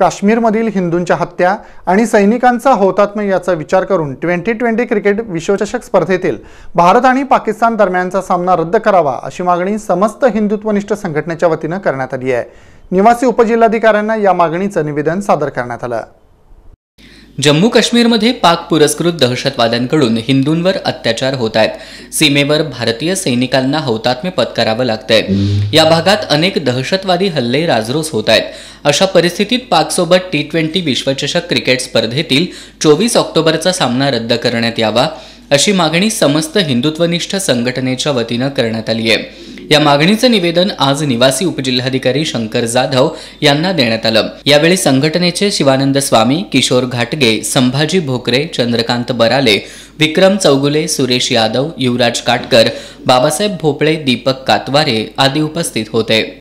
काश्मीरमधील हिंदूंच्या हत्या आणि सैनिकांचा हौतात्म्य याचा विचार करून ट्वेंटी ट्वेंटी क्रिकेट विश्वचषक स्पर्धेतील भारत आणि पाकिस्तान दरम्यानचा सामना रद्द करावा अशी मागणी समस्त हिंदुत्वनिष्ठ संघटनेच्या वतीनं करण्यात आली आहे. निवासी उपजिल्हाधिकाऱ्यांना या मागणीचं निवेदन सादर करण्यात आलं. जम्मू काश्मीरमध्ये पाक पुरस्कृत दहशतवाद्यांकडून हिंदूंवर अत्याचार होत आहेत. सीमेवर भारतीय सैनिकांना हौतात्म्य पत्करावं लागतंय. या भागात अनेक दहशतवादी हल्ले राजरोस होत आहेत. अशा परिस्थितीत पाकसोबत टी ट्वेंटी विश्वचषक क्रिकेट स्पर्धेतील चोवीस ऑक्टोबरचा सामना रद्द करण्यात यावा अशी मागणी समस्त हिंदुत्वनिष्ठ संघटनेच्या वतीनं करण्यात आली आहे या मागणीचं निवेदन आज निवासी उपजिल्हाधिकारी शंकर जाधव यांना देण्यात आलं. यावेळी संघटनेचे शिवानंद स्वामी किशोर घाटगे संभाजी भोकरे चंद्रकांत बराले विक्रम चौगुले सुरेश यादव युवराज काटकर बाबासाहेब भोपळे दीपक कातवारे आदी उपस्थित होते.